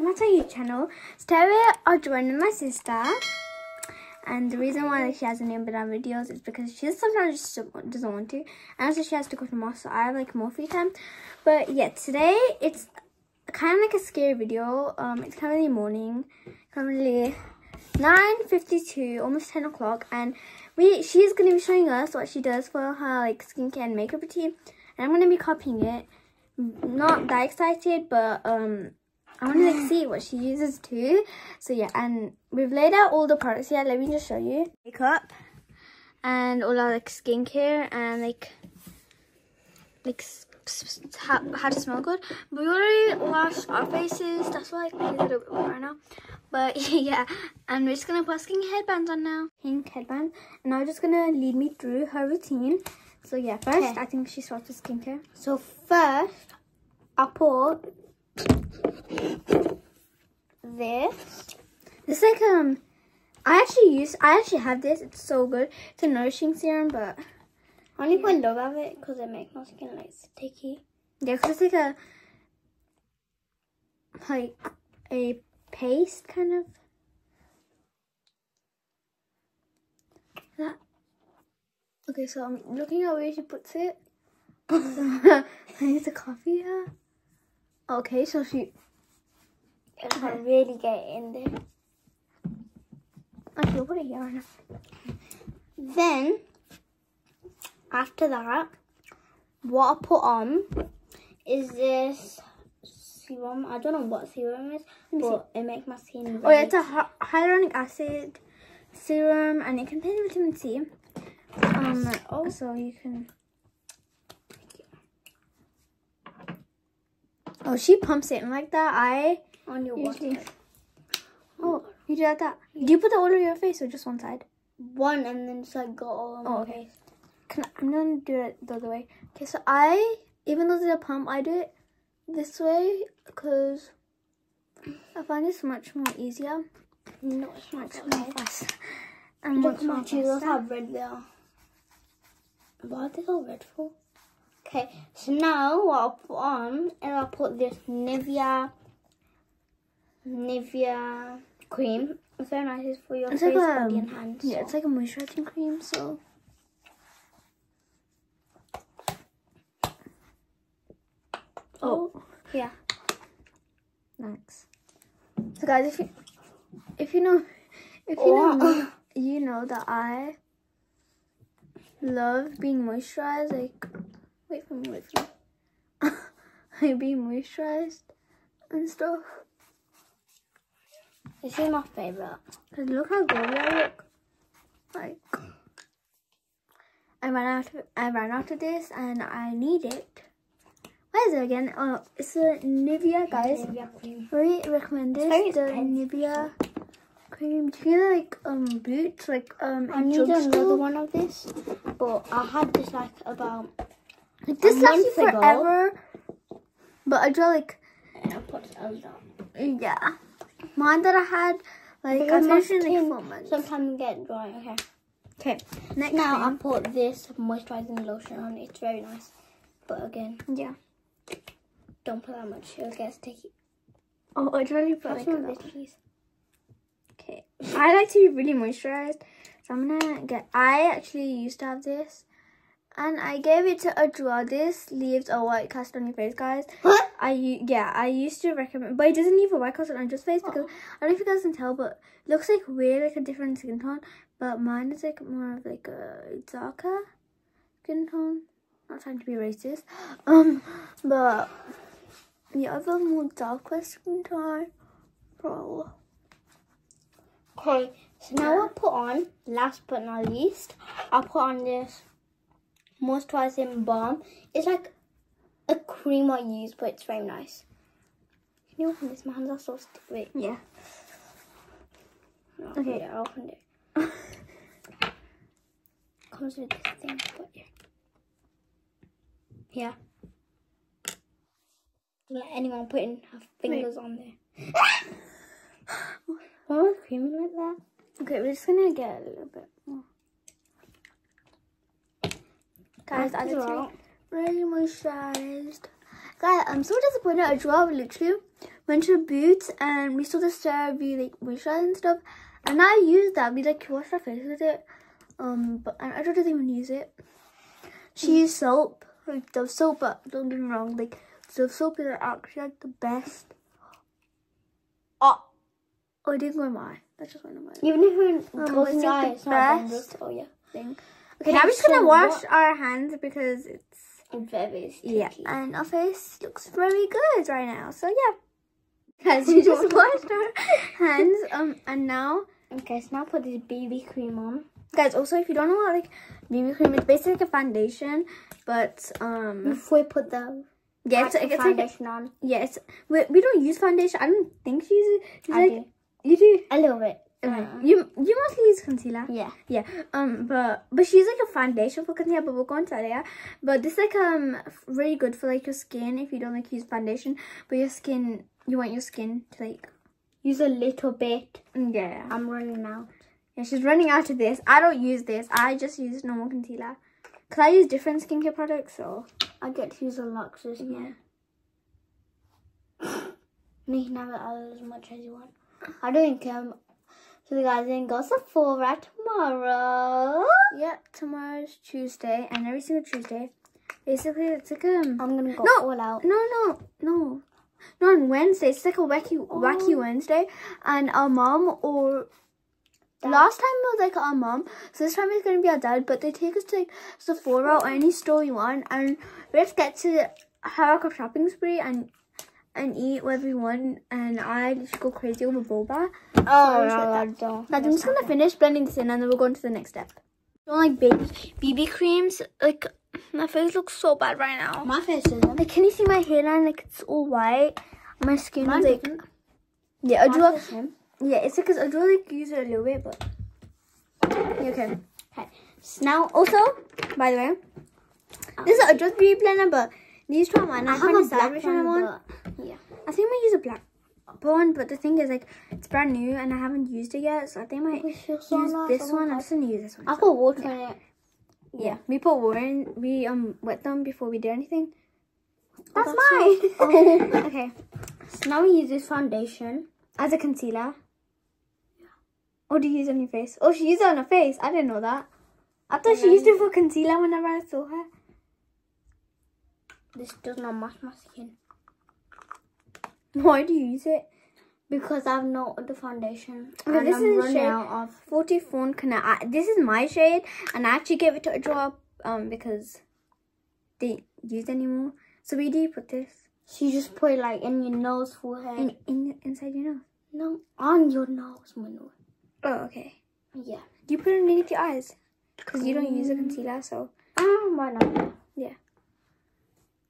welcome back to our YouTube channel. Today we are joining my sister. And the reason why she hasn't been on videos is because she sometimes just doesn't want to. And also she has to go to mosque, so I have like more free time. But yeah, today it's kind of like a scary video. Um, It's currently morning, currently 9.52, almost 10 o'clock. And we she's going to be showing us what she does for her like skincare and makeup routine. And I'm going to be copying it. Not that excited, but um I want to like see what she uses too. So yeah, and we've laid out all the products. here. let me just show you. Makeup and all our like skincare and like like how, how to smell good. But we already washed our faces. That's why like, a little bit more right now. But yeah, and we're just gonna put skin headbands on now. Pink headband. And now just gonna lead me through her routine. So yeah, first. I think she starts with skincare. So first I put this. It's like um, I actually use. I actually have this. It's so good. It's a nourishing serum, but I only put love of it because it makes my skin like sticky. Yeah, because it's like a like a paste kind of. That. Okay, so I'm looking at where she puts it. I need to copy her. Okay, so she it can really get in there. Okay, I'll put it here now. Then, after that, what I put on is this serum. I don't know what serum is, but it makes my skin. Oh, yeah, it's a hyaluronic acid serum, and it contains vitamin C. Um, oh. so you can. Oh, she pumps it in like that. I on your water. Oh, you do that? Yeah. Do you put that all over your face or just one side? One and then it's like go all on oh, okay. face. Can I, I'm gonna do it the other way. Okay, so I, even though there's a pump, I do it this way because I find this much more easier. No, it's much more fast. And much more faster. how red they are. What are they all red for? Okay, so now what I'll put on is I'll put this Nivea Nivea cream. It's very nice for your it's face, like a, body and hands. Yeah, so. it's like a moisturizing cream, so. Oh, yeah. Nice. So guys, if you if you know if you oh. know you know that I love being moisturized. Like, wait for me, for me. I be moisturized and stuff. This is my favorite. Cause look how good I look. Like, I ran out. Of, I ran out of this, and I need it. What is it again? Oh, it's a Nivea, guys. Nivea. Very recommended. It's the Nivea cream. Do you like um boots? Like um. I need another one of this, but I had this like about. Like, this lasts forever. But I draw like. I put it Yeah. Mine that I had, like, I finished in like four months. Sometimes get dry, okay. Okay, next Now thing. I put this moisturizing lotion on. It's very nice. But again, yeah. Don't put that much. It'll get sticky. Oh, I'd really put like a please. Okay. I like to be really moisturized. So I'm gonna get I actually used to have this and I gave it to Adra. This leaves a white cast on your face, guys. What? I yeah, I used to recommend, but it doesn't leave a white cast on Adra's face because I don't know if you guys can tell, but it looks like we're like a different skin tone. But mine is like more of like a darker skin tone. Not trying to be racist, um, but yeah, I have a more darker skin tone. Bro. Okay, so now I'll put on, last but not least, I'll put on this moisturizing balm. It's like a cream I use, but it's very nice. Can you open this? My hands are so sticky. Yeah. okay, yeah, I opened it. Comes with this thing, but yeah. Yeah. Don't let anyone put in her fingers Wait. on there. Why was creamy like that? Okay, we're just gonna get a little bit more. Guys, I just really moisturized. Guys, I'm so disappointed as well, literally. went to Boots and we saw the CeraVe like moisturizer and stuff. And I used that. We like washed our face with it. Um, but and I don't even use it. She used soap, like Dove soap, but don't get me wrong, like Dove soap is actually like the best. Oh, Oh, it didn't go in my eye. That's just one of my even if it Um, it's your the it's not best. Oh yeah, thing. Okay, now we're just gonna wash what- our hands because it's very yeah, sticky. and our face looks very good right now. So yeah, guys, we just washed our hands. Um, and now, Okay, so now put this BB cream on. guys, also if you don't know what like BB cream, it's basically like a foundation, but um, Before we put the yeah, it's, it's like foundation on, yeah, we, we don't use foundation. I don't think she uses. She's I like do you do. a little bit. Okay. Uh, You you mostly use concealer. yeah. Yeah. Um. But but she's like a foundation for concealer, but we'll go into that later. But this like um really good for like your skin if you don't like use foundation, but your skin you want your skin to like Use a little bit. yeah. I'm running out. Yeah. She's running out of this. I don't use this. I just use normal concealer. Cause I use different skincare products. So I get to use a Luxus Yeah. And you can have it as much as you want. I don't care. So the guys then go Sephora tomorrow. yeah. Tomorrow's Tuesday, and every single Tuesday, basically it's like um. I'm gonna go No. all out. No, no, no. No, on Wednesday. It's like a wacky, wacky Wednesday. And our mom or Dad. last time it was like our mom. So this time it's gonna be our dad. But they take us to like Sephora or any store you want, and we just get to have like a shopping spree and and eat whatever we want. And I just go crazy over boba. Oh, no, no, don't. Guys, I'm just gonna finish blending this in, and then we'll go into the next step. Don't like baby BB creams. Like my face looks so bad right now. My face isn't. Like, can you see my hairline? Like, it's all white. My skin Mine is like, doesn't. yeah, I My draw. Yeah, it's because I draw like use it a little bit, but yeah, okay. Okay. So now Also, by the way, this is a just beauty blender, but these two are mine. I, I have can't a decide which one I want. Yeah. I think we use a black one, but the thing is, like, it's brand new and I haven't used it yet, so I think I might so use nice. this Oh one. I'm just gonna use this one. I so- put water in it. yeah, we put water in. We um wet them before we did anything. That's, that's mine. Oh. okay. So now we use this foundation. As a concealer. Yeah. Or do you use it on your face? Oh, she used it on her face. I didn't know that. I thought she used it for concealer whenever I saw her. This does not match my skin Why do you use it? because I have not the foundation. This I'm is shade- of. 40 phone connect. I, this is my shade, and I actually gave it to a drop um because they use it anymore. So where do you put this? So you just put it like in your nose, forehead. In, in inside your nose. no, on your nose, my nose. Oh, okay. Yeah. Do you put it underneath your eyes? Because you don't use a concealer, so Um, why not? Yeah.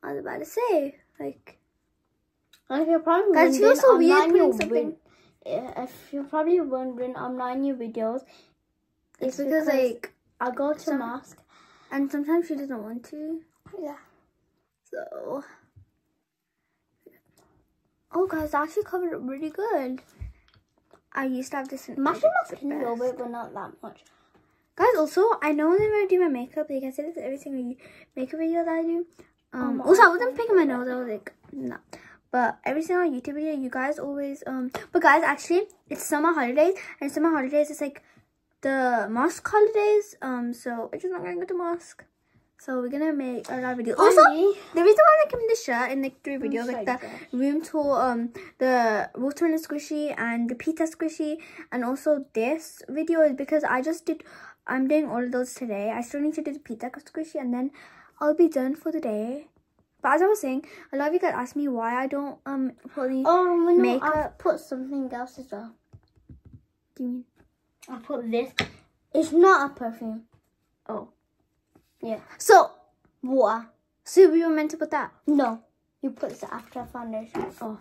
I was about to say like. And if you're probably Guys, it feels so weird not putting something- If you're probably wondering, I'm not in your videos. It's because like I go to some- mask. And sometimes she doesn't want to. Yeah. So. Oh, guys, it actually covered it really good. I used to have this my skin a little bit, but not that much. Guys, also, I know whenever I do my makeup, like I said, it's every single makeup video that I do. Um, my also, I wasn't picking my nose. I was like, no. But every single YouTube video, you guys always um. But guys, actually, it's summer holidays, and summer holidays is like the mosque holidays. Um, so we're just not gonna go to mosque. So we're gonna make a lot of videos. Also, the reason why I came this shirt in like three videos, like the room tour, um, the watermelon squishy and the pita squishy, and also this video is because I just did. I'm doing all of those today. I still need to do the pita squishy, and then I'll be done for the day. But as I was saying, a lot of you guys ask me why I don't um put any. oh, no, I put something else as well. do you mean? I put this. It's not a perfume. Oh, Yeah. so Water. so we were meant to put that. No. You put this after foundation. Oh.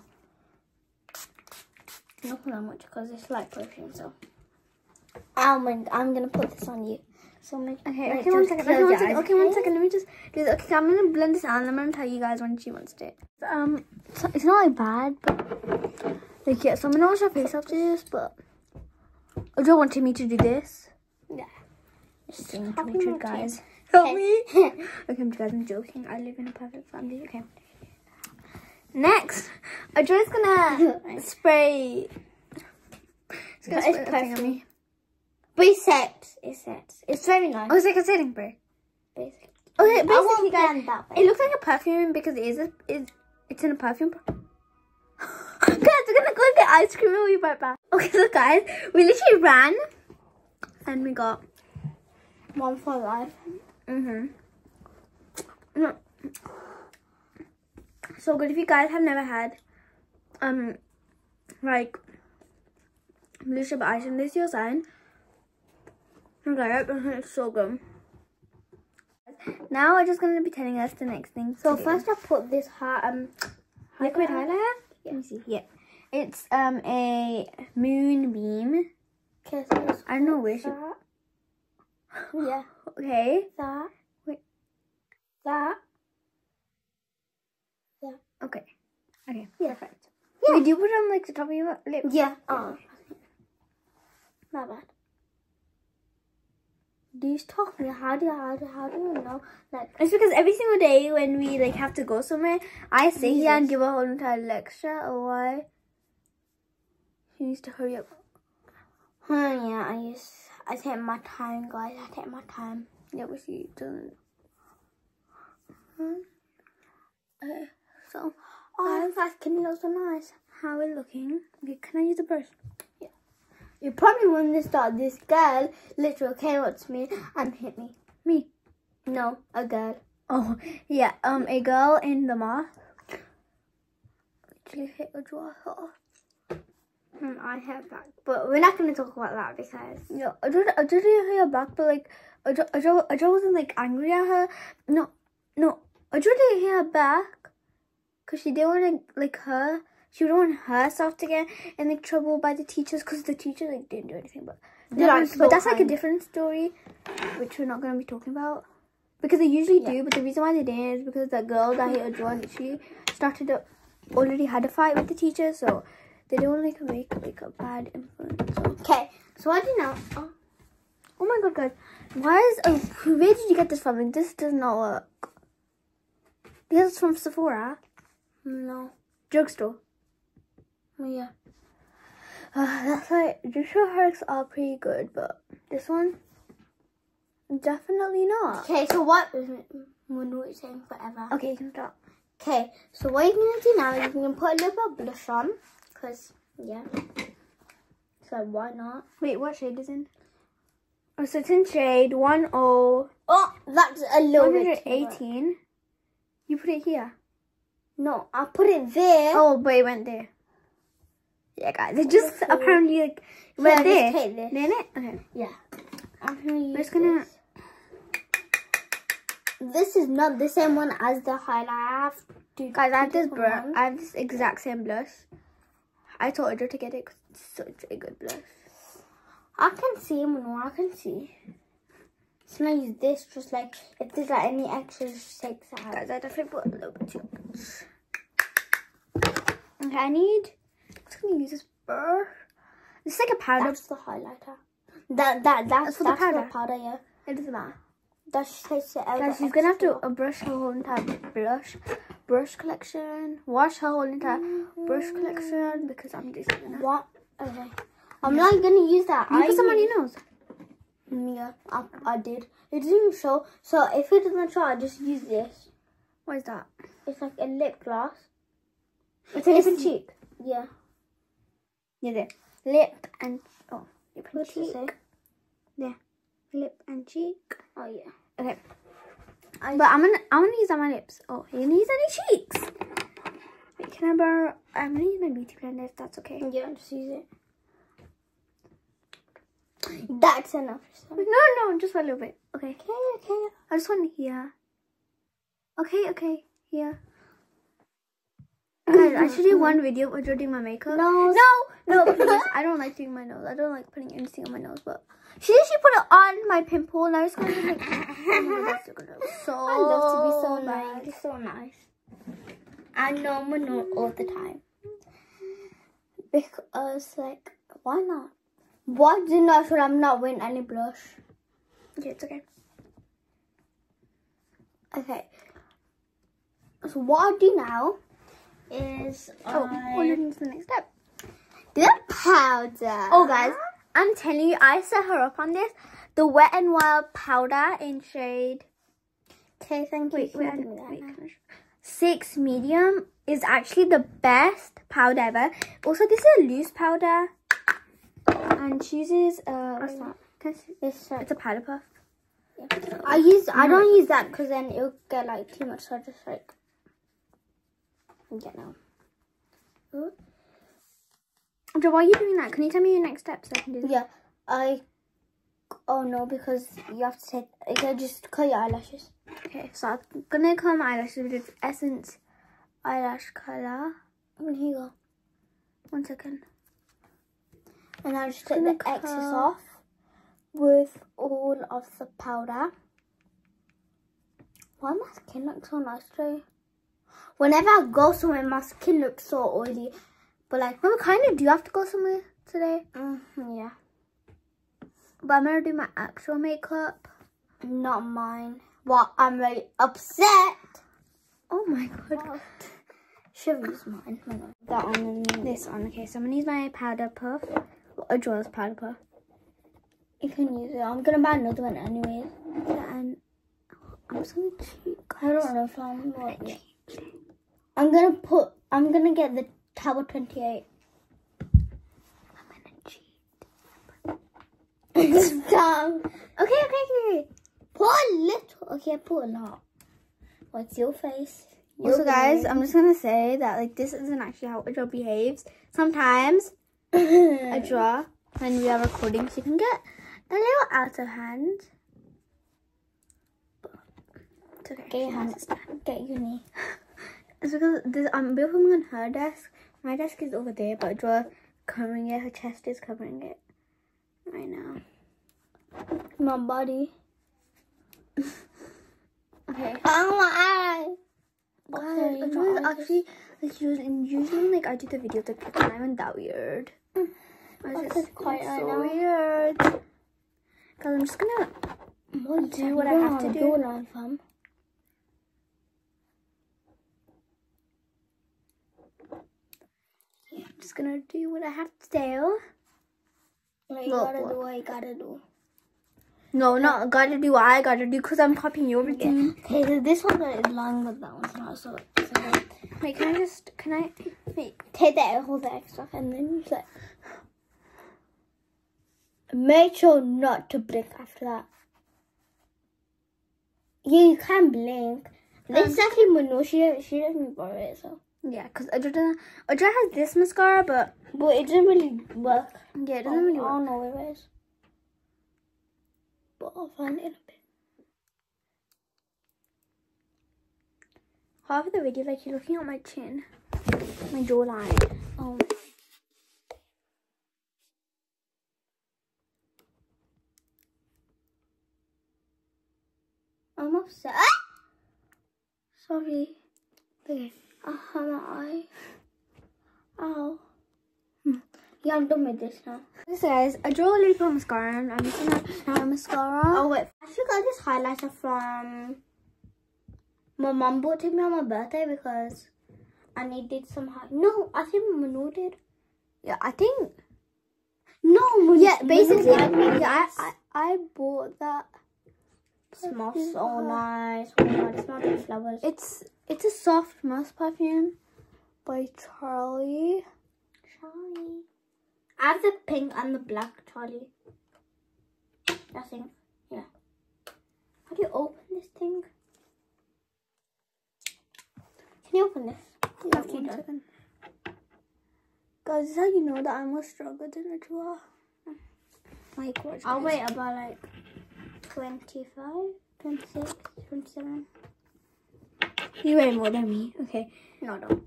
Not that much because it's like perfume, so. I'm, gonna- I'm gonna put this on you. So make Okay, okay, one second. Okay, one second. Okay, one second. Let me just do this. Okay, I'm gonna blend this out. and I'm gonna tell you guys when she wants it. Um, it's, it's not like bad, but like yeah. So I'm gonna wash her face after this, but Ojo wanted me to do this. Yeah. Just saying to Help me, me, trick, okay. guys. Help me. okay, I'm guys. I'm joking. I live in a perfect family. Okay. Next, Ajoy's gonna spray. It's gonna spray on me. But it sets. It sets. It's very nice. Oh, it's like a setting spray. Basically. Okay, I basically, won't guys, plan that it looks like a perfume because it is. A, it, it's in a perfume. guys, we're gonna go get ice cream and we'll be right back. Okay, so guys, we literally ran and we got. One for life. Mhm. No. So good. If you guys have never had, um, like blue sugar ice cream, this is your sign. Okay, it's so good. Now we're just gonna be telling us the next thing. So to do. first I put this hat um liquid highlighter. Let me see. Yeah, it's um a moonbeam. Okay, so I don't know where she. that. Yeah, Okay. that. Wait. That. Yeah. Okay. Okay. Yeah. Perfect. Wait, do you put it on like the top of your lip? Yeah. Oh. Not bad. Do you talk me? How do you, how do how do you know? Like It's because every single day when we like have to go somewhere, I sit here and give a whole entire lecture of why she needs to hurry up. Hmm, yeah, I use I take my time, guys. I take my time. Yeah, but she doesn't. Hmm. Uh, so, Oh, that's can look so nice. how are we looking? Okay, can I use the brush? You probably wouldn't start. this girl literally came up to me and hit me. Me. No, a girl. Oh, yeah. Um, a girl in the mosque literally hit a drawer. Hmm, I hit back, but we're not going to talk about that because Yeah, I did. I did hit her back, but like, I just, I I wasn't like angry at her. No, no, I didn't hit her back, cause she didn't want to like her. She would want herself to get in like trouble by the teachers, cause the teachers like didn't do anything. But that was- so but that's like a different story, which we're not gonna be talking about. Because they usually Yeah. do, but the reason why they didn't is because the girl that hit a drawer literally started a, already had a fight with the teacher, so they don't want to like make like a bad influence. Okay. So I do know. Oh, Oh my god, guys. Why is. Oh, where did you get this from? Like, this does not work. This is from Sephora. no. Drugstore. Oh, yeah. Uh, that's like. Drugstore hacks are pretty good, but this one. Definitely not. Okay. So what? We'll know what you're saying forever. Okay, you can stop. Okay. So what you're gonna do now is you're gonna put a little bit of blush on, cause yeah. So why not? Wait, what shade is in? Oh, so it's in shade 10 Oh, that's a little bit. 118. You put it here. No, I put it there. Oh, but it went there. Yeah, guys. It just apparently like went I there. just take this. Didn't it? Okay. Yeah. I'm gonna use just gonna- This. This is not the same one as the highlight. I have to Guys, I have this brush. I have this exact same blush. I told her to get it 'cause it's such a good blush. I can see Manu, I can see. So now use this just like if there's like any extra that out. Guys, I definitely put a little bit too much. Okay, I need. Just gonna use this brush. It's like a powder. That's the highlighter. That that that's, That's for the that's the powder. powder, yeah. It doesn't matter. That just it. Guys, she's gonna have to uh, brush her whole entire blush, brush collection, wash her whole entire brush collection because I'm just gonna. What? Okay. I'm not gonna use that. You I put some on your nose. Mm, Yeah, I, I did. It didn't show. So if it doesn't show, I just use this. What is that? It's like a lip gloss. It's a lip cheek. Yeah. Yeah, there. Lip and oh, lip and What cheek. say? Lip and cheek. Oh yeah. Okay. I- but I'm gonna I'm gonna use on my lips. Oh, you use on your cheeks. Wait, can I borrow? I'm gonna use my beauty blender if that's okay. Yeah, just use it. That's enough. Wait, no, no, just a little bit. Okay. Okay, okay. I just want here. Okay, okay, here. Guys, I should do one video of doing my makeup. No. no, no, please. I don't like doing my nose. I don't like putting anything on my nose, but she actually put it on my pimple, and I was gonna like, oh my god, that's gonna look so. I love to be so bad. nice. So nice. I know Manu all the time. Because like, why not? Why do not should I'm not wearing any blush? Okay, it's okay. Okay. So what I do now is Oh, I- we're to the next step. the powder. Oh, guys, I'm telling you, I set her up on this. The Wet and Wild powder in shade. Okay, thank you. Wait, for wait, giving me that wait. now. can I show- Six medium is actually the best powder ever. Also, this is a loose powder, and she uses uh, what's that? Can I see? This, uh, It's a powder puff. I use. I don't use that because then it'll get like too much. So I just like get now. Oh. Jo, why are you doing that? Can you tell me your next steps so I can do this? Yeah, I. Oh no, because you have to take. Okay, just cut your eyelashes. Okay, so I'm gonna color my eyelashes with Essence eyelash color. And here you go. One second. And I just take the excess off with all of the powder. Why my skin looks so nice today? Whenever I go somewhere, my skin looks so oily. But like, Well, kind of do you have to go somewhere today, mm, yeah, but I'm gonna do my actual makeup. not mine. Well, I'm very upset. Oh my god. Should I use mine. On. That one and This one, okay, so I'm gonna use my powder puff. A Joel's powder puff. You can use it. I'm gonna buy another one anyways. And I'm just gonna cheat. I don't know if I'm yet. I'm gonna put. I'm gonna get the Tower 28. I'm gonna cheat. Stop. Okay, okay, okay. Put a little. Okay, put a lot. What's your face? Also, guys, I'm just gonna say that like this isn't actually how Adra behaves. Sometimes I'm Adra, when we are recording, she can get a little out of hand. But it's okay. Get your hand. Get your knee. It's because this, I'm filming on her desk. My desk is over there, but Adra covering it. Her chest is covering it right now. My body. Okay. Oh my eye. Okay, my is actually like usually, usually like I do the videos like it's not even that weird. Mm. It's just right so now. weird. Cause I'm just gonna What do what I have to do. Just gonna do what I have to do. Like, you Look, gotta look. do what you gotta do. No, not gotta do what I gotta do because I'm copying your routine. Okay, so this one is long, but that one's not. So, so Wait, can I just can I wait? take that whole the extra and then use it. Make sure not to blink after that. Yeah, you can blink. This Um, is actually Manu. She she doesn't borrow it, so Yeah, because Adra doesn't. Has this mascara, but but it doesn't really work. yeah, it doesn't really I work. don't know where it is, but I'll find it in a bit. Half of the video, like you're looking at my chin, my jawline. Oh. I'm upset. Sorry. Okay. Ah, my eye. Ow. Hmm. Yeah, I'm done with this now. This guys, I draw a little bit of mascara and I'm using a mascara. Oh wait, I actually got this highlighter from my mum bought it me on my birthday because I needed some high. No, I think Manu did. Yeah, I think. No, Manu. Yeah, basically, Manu yeah. I, I, I bought that. Smells so nice. Oh my god, it smells like flowers. It's it's a soft musk perfume by Charlie. Charlie. I have the pink and the black Charlie. I think. Yeah. How do you open this thing? Can you open this? Yeah, one Guys, this is how you know that I'm more stronger than a draw. My gorgeous. I'll wait about like 25, 26, 27. You weigh more than me. Okay. No, don't.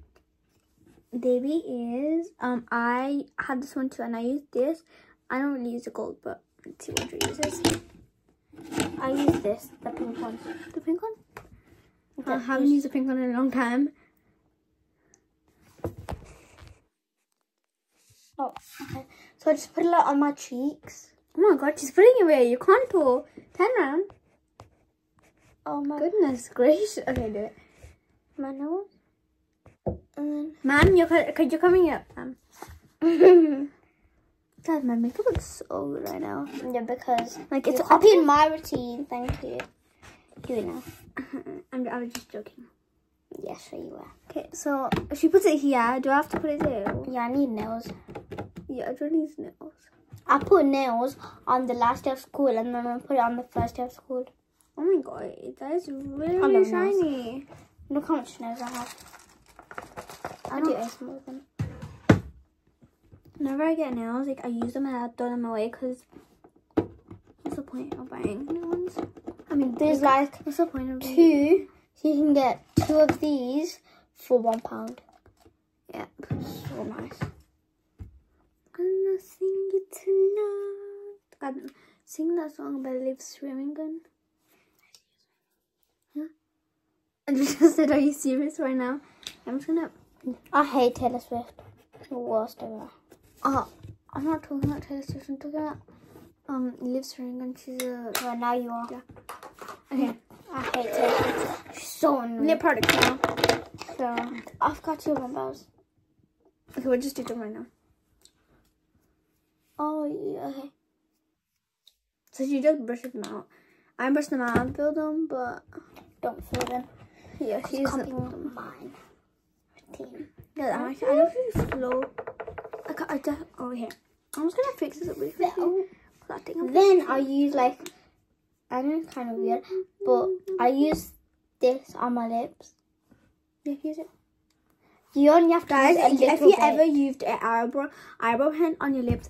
Baby is um I had this one too and I used this. I don't really use the gold, but let's see what Drew uses. I use this, the pink one. The pink one? I haven't used the pink one in a long time. Oh, okay. So I just put it like on my cheeks. Oh my god, she's putting away. You can't pull. Turn around. Oh my Goodness gracious. Okay, do it. my nose. And Mom, you're, you're coming up. Um, then God, my makeup looks so good right now. yeah, because Like, it's copied my routine. Thank you. Do it now. I'm, I was just joking. Yes, sure you are. Okay, so if she puts it here, do I have to put it there? Yeah, I need nails. Yeah, I don't need nails. I put nails on the last day of school and then I put it on the first day of school. Oh my god, that is really love nails. shiny. Look how much nails I have. I do ace more than. Whenever I get nails, like I use them and I throw them away because what's the point of buying new ones? I mean, There's like, like what's the point of two, so you can get two of these for one pound. Yeah. So nice. I'm gonna sing it tonight. God, sing that song by Liv Swimmingen. Huh? I just said, are you serious right now? I'm just gonna. I hate Taylor Swift. The worst ever. Oh, I'm not talking about Taylor Swift. I'm talking about um Liv Swimmingen. She's a. Well, now you are. Yeah. Okay. I hate Taylor Swift. She's so annoying. Lip product now. So, I've got two of those. Okay, we'll just do them right now. Oh, yeah. So she just brushes them out. I brush them out and fill them, but Don't fill them. yeah, She's she's copying mine. Routine. Yeah, I'm actually, I don't really slow. I got, I just, oh here. I'm just gonna fix this up really quickly. Oh. I think Then I use like, I know it's kind of weird, but I use this on my lips. Yeah, use it. You only have to Guys, use a if you bit. ever used an eyebrow eyebrow pen on your lips,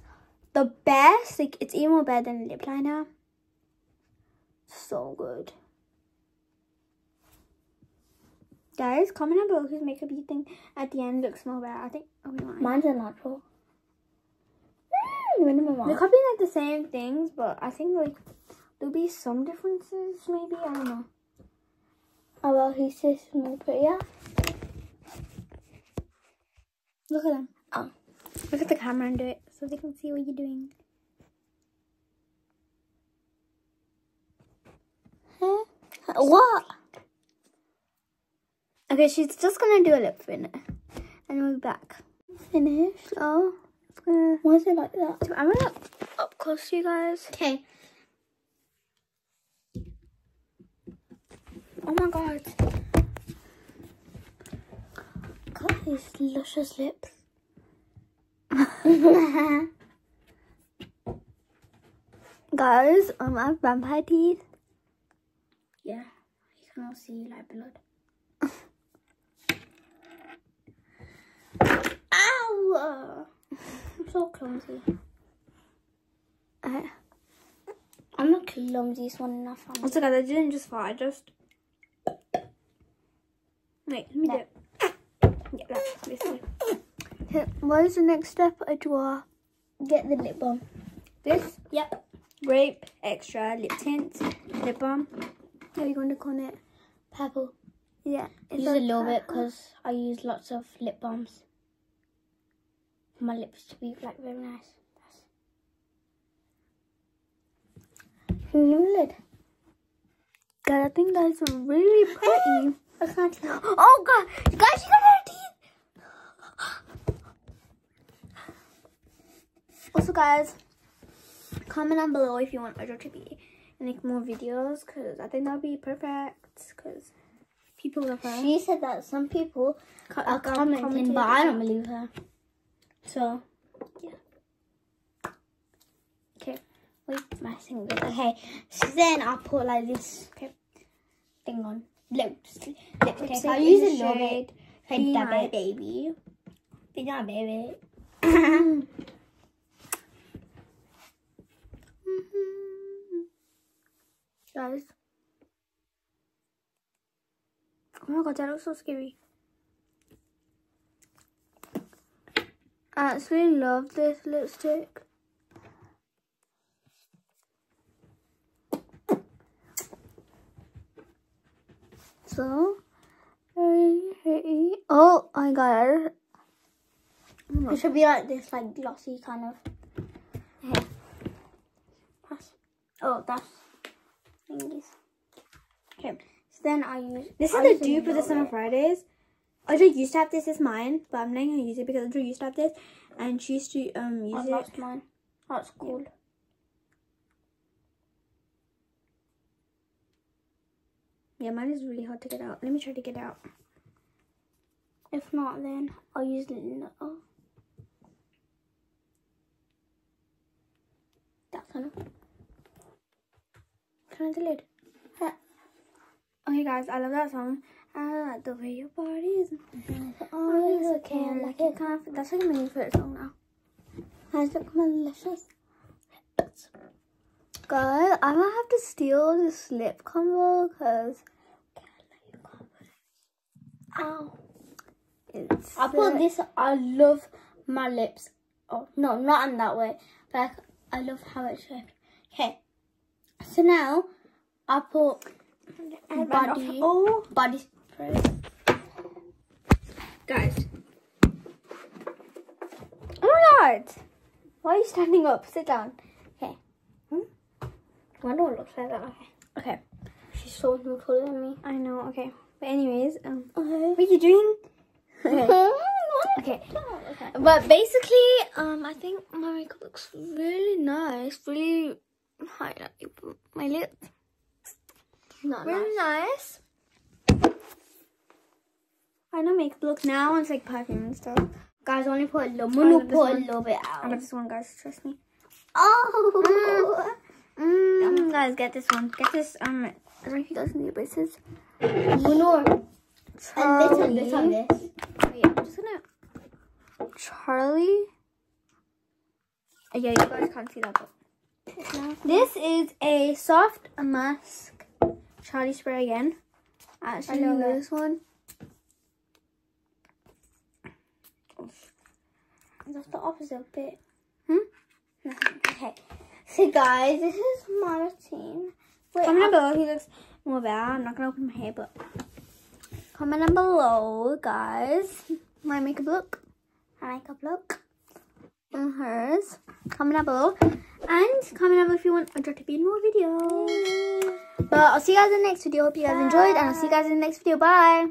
the best, like it's even more better than lip liner. So good. Guys, comment down below whose makeup you think at the end looks more better. I think okay, mine. Mine's a natural. Mm, They're copying like the same things, but I think like there'll be some differences. Maybe I don't know. Oh well, he says more prettier. Look at them. Oh. Look at the camera and do it so they can see what you're doing. Huh? What? Okay, she's just gonna do a lip finish, and we'll be back. Finished. Oh, it's gonna. Why is it like that? So I'm gonna up close to you guys. Okay. Oh my god. Got these luscious lips. Guys, um, I have vampire teeth. Yeah, you can all see like blood. Ow! I'm so clumsy. Uh, I'm the clumsiest one in our family. also, guys, I didn't just fall. I just. Wait, let me do it. Yeah, that's basically. Okay, what is the next step I draw? Get the lip balm. This Yep. grape extra lip tint lip balm. How are you going to call it? Purple. Yeah, Use a little bit because I use lots of lip balms. For my lips to be like very nice. Lid. God, I think that's really pretty. I can't oh God, guys, she got her teeth. Also, guys, comment down below if you want Ojo to be make more videos, cause I think that'll be perfect. Cause people love her. She said that some people Co- are com- commenting, but I don't believe her. So, yeah. Okay. Wait, my finger. Okay, so then I'll put like this Okay. thing on. Lips. Lipstick. Lipstick I'll in use a little bit. shade Hey, Be dab My. Baby. Be my baby. Mm. Guys. Oh my god, that looks so scary. I actually love this lipstick. So, pretty. Oh, I got it. Should be like this, like glossy kind of. Pass. Oh, that's thingies. Okay. So then I use. This I is the a dupe of the Summer. Fridays. Audrey used to have this. It's mine, but I'm not gonna use it because Audrey used to have this, and she used to um use I it. lost mine. That's cool. Yeah, mine is really hard to get out. Let me try to get out. If not, then I'll use no. That's enough. Turn the lid. Okay, guys, I love that song. I like the way your body is. Always okay, I like it. Kind of, that's like my new favorite song now. Has look malicious. Guys, I might have to steal this lip combo because Ow. it's. I put uh, this. I love my lips. Oh no, not in that way. But like, I love how it's shaped. Okay. So now I put body Oh, body spray. guys. Oh my god! Why are you standing up? Sit down. Okay. Hmm? Why do I look like that? Okay. Okay. She's so much taller than me. I know. Okay. But anyways, um, Okay. what are you doing? Okay. okay. Okay. But basically, um, I think my makeup looks really nice. Really highlight my lips. Not Really nice. nice. I know makeup look now. It's like perfume and stuff. Guys, only put a little. I'm gonna love put a one. little bit out. I got this one, guys. Trust me. Oh. Mm, guys, get this one. Get this. Um, I don't know if you guys know, but it says Manure. And this on this on Charlie. Wait, I'm just gonna Charlie. Yeah, you guys can't see that. But this is a soft mask. Charlie spray again. Actually, I it. this one. That's the opposite bit. Hmm? Okay. So guys, this is my routine. Wait, Comment I- down below if he looks more bad. I'm not gonna open my hair, but comment down below, guys. My makeup look my makeup look. And hers. Comment down below. And comment down below if you want Audra to be in more videos. But I'll see you guys in the next video. Hope you guys enjoyed, and I'll see you guys in the next video. Bye.